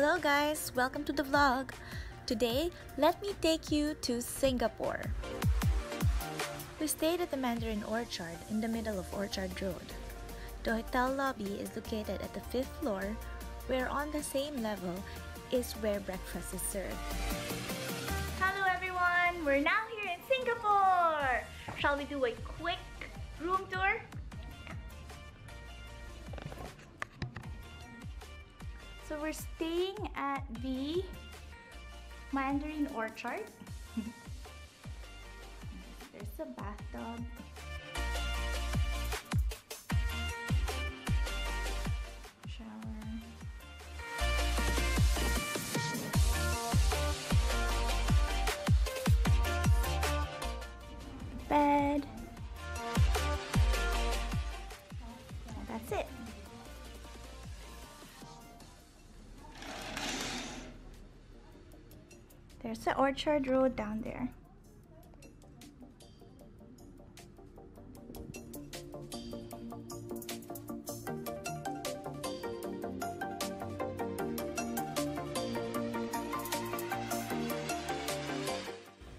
Hello guys, welcome to the vlog. Today, let me take you to Singapore. We stayed at the Mandarin Orchard in the middle of Orchard Road. The hotel lobby is located at the fifth floor, where on the same level is where breakfast is served. Hello everyone, we're now here in Singapore. Shall we do a quick room tour? So we're staying at the Mandarin Orchard. There's a bathtub. There's the Orchard Road down there.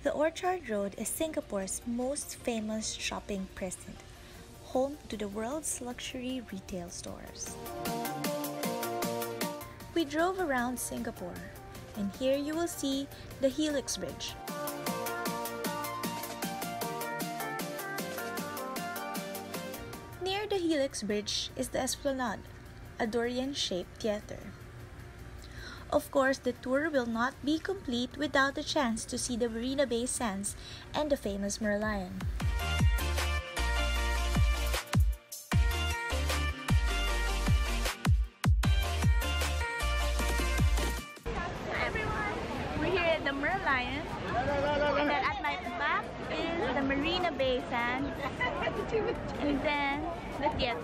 The Orchard Road is Singapore's most famous shopping precinct, home to the world's luxury retail stores. We drove around Singapore, and here you will see the Helix Bridge. Near the Helix Bridge is the Esplanade, a durian-shaped theater. Of course, the tour will not be complete without the chance to see the Marina Bay Sands and the famous Merlion. At the Merlion and then at my back is the Marina Bay Sands and then the theater.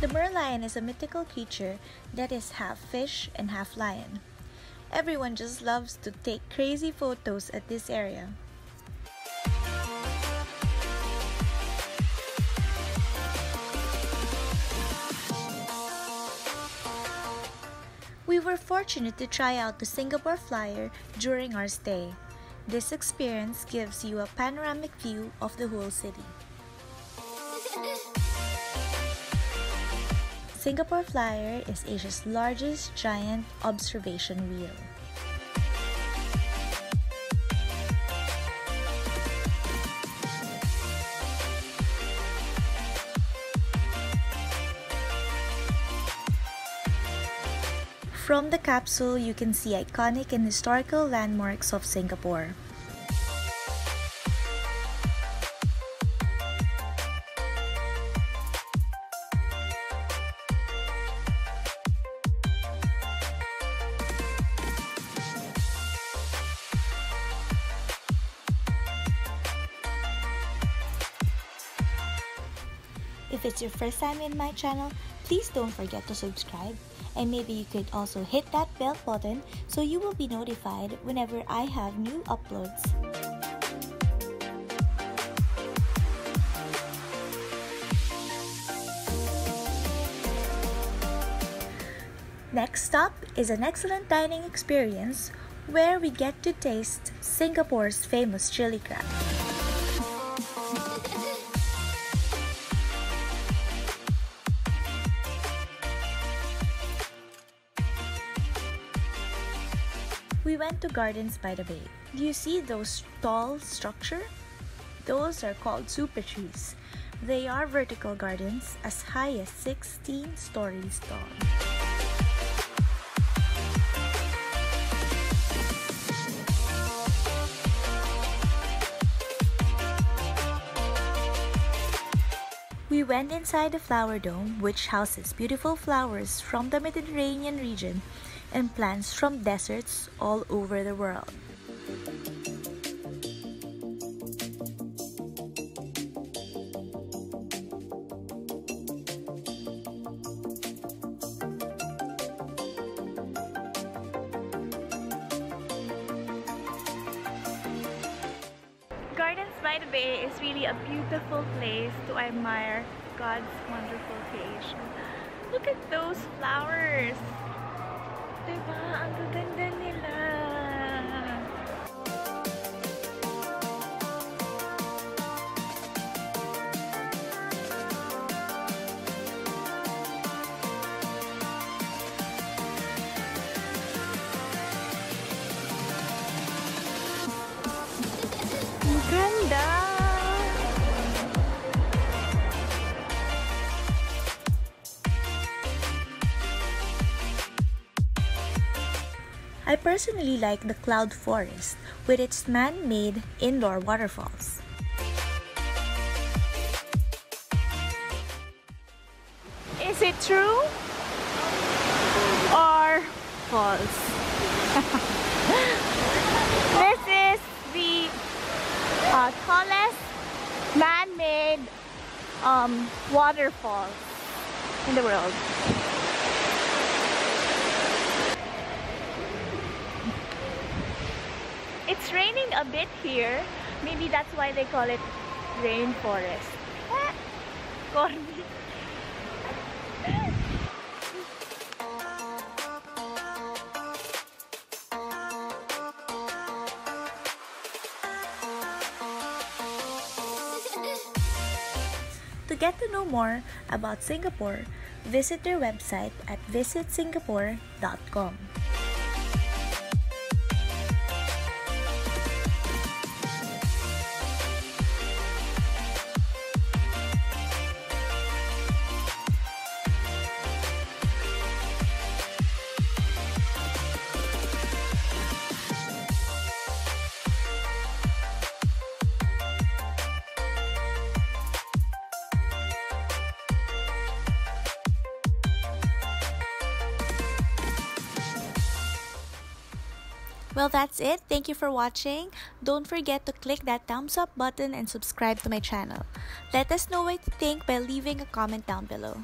The merlion is a mythical creature that is half fish and half lion. Everyone just loves to take crazy photos at this area. We were fortunate to try out the Singapore Flyer during our stay. This experience gives you a panoramic view of the whole city. Singapore Flyer is Asia's largest giant observation wheel. From the capsule, you can see iconic and historical landmarks of Singapore. If it's your first time in my channel, please don't forget to subscribe and maybe you could also hit that bell button so you will be notified whenever I have new uploads. Next stop is an excellent dining experience where we get to taste Singapore's famous chili crab. We went to Gardens by the Bay. Do you see those tall structure? Those are called super trees. They are vertical gardens as high as 16 stories tall. We went inside the flower dome, which houses beautiful flowers from the Mediterranean region and plants from deserts all over the world. Gardens by the Bay is really a beautiful place to admire God's wonderful creation. Look at those flowers! Diba? Ang gaganda nila! I personally like the Cloud Forest with its man-made indoor waterfalls. Is it true or false? this is the uh, tallest man-made um, waterfall in the world. It's raining a bit here. Maybe that's why they call it rainforest. Corny. To get to know more about Singapore, visit their website at visitsingapore.com. Well, that's it. Thank you for watching. Don't forget to click that thumbs up button and subscribe to my channel. Let us know what you think by leaving a comment down below.